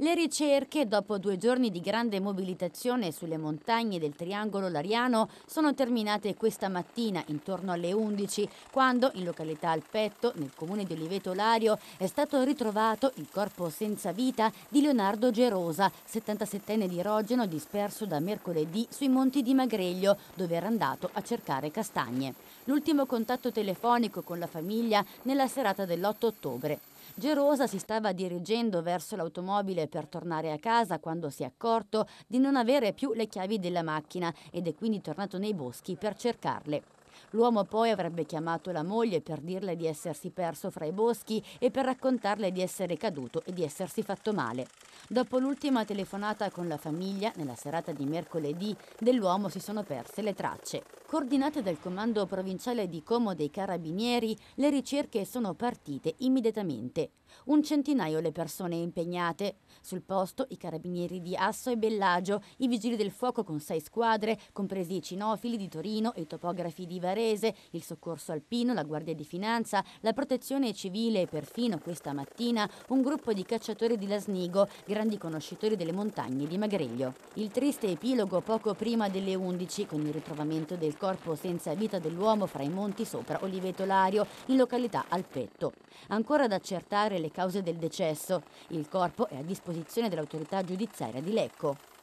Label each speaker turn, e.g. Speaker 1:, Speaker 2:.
Speaker 1: Le ricerche, dopo due giorni di grande mobilitazione sulle montagne del Triangolo Lariano, sono terminate questa mattina intorno alle 11, quando in località Alpetto, nel comune di Oliveto Lario, è stato ritrovato il corpo senza vita di Leonardo Gerosa, 77enne di Rogeno, disperso da mercoledì sui monti di Magreglio, dove era andato a cercare castagne. L'ultimo contatto telefonico con la famiglia nella serata dell'8 ottobre. Gerosa si stava dirigendo verso l'automobile per tornare a casa quando si è accorto di non avere più le chiavi della macchina ed è quindi tornato nei boschi per cercarle. L'uomo poi avrebbe chiamato la moglie per dirle di essersi perso fra i boschi e per raccontarle di essere caduto e di essersi fatto male. Dopo l'ultima telefonata con la famiglia, nella serata di mercoledì, dell'uomo si sono perse le tracce. Coordinate dal comando provinciale di Como dei Carabinieri, le ricerche sono partite immediatamente. Un centinaio le persone impegnate. Sul posto i carabinieri di Asso e Bellagio, i vigili del fuoco con sei squadre, compresi i cinofili di Torino e i topografi di Varese, il soccorso alpino, la Guardia di Finanza, la protezione civile e perfino questa mattina un gruppo di cacciatori di Lasnigo, grandi conoscitori delle montagne di Magreglio. Il triste epilogo poco prima delle 11 con il ritrovamento del corpo senza vita dell'uomo fra i monti sopra Oliveto Lario in località Alpetto. Ancora da accertare le cause del decesso. Il corpo è a disposizione dell'autorità giudiziaria di Lecco.